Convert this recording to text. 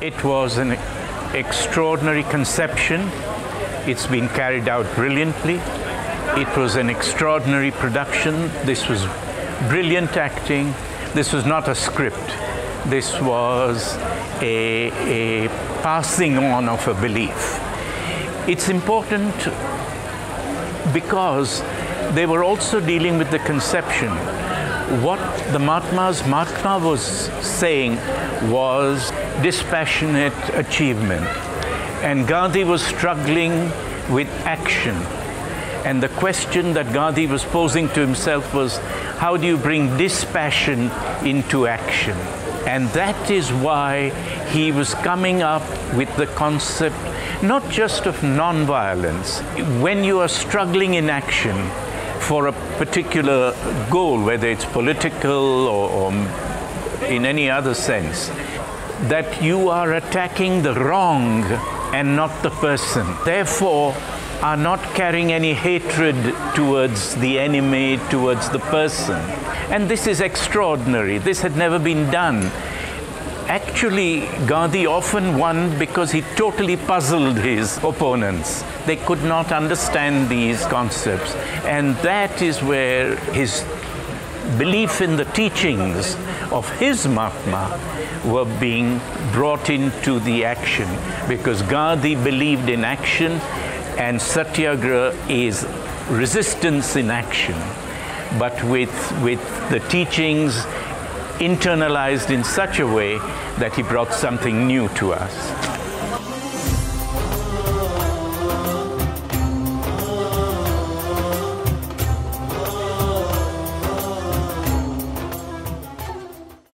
It was an extraordinary conception. It's been carried out brilliantly. It was an extraordinary production. This was brilliant acting. This was not a script. This was a, a passing on of a belief. It's important because they were also dealing with the conception. What the Mahatmas, Mahatma was saying was dispassionate achievement. And Gandhi was struggling with action. And the question that Gandhi was posing to himself was how do you bring dispassion into action? And that is why he was coming up with the concept not just of nonviolence. When you are struggling in action for a particular goal, whether it's political or, or in any other sense, that you are attacking the wrong and not the person. Therefore, are not carrying any hatred towards the enemy, towards the person. And this is extraordinary. This had never been done. Actually, Gandhi often won because he totally puzzled his opponents. They could not understand these concepts. And that is where his belief in the teachings of his Mahatma were being brought into the action because Gandhi believed in action and Satyagraha is resistance in action, but with, with the teachings internalized in such a way that he brought something new to us.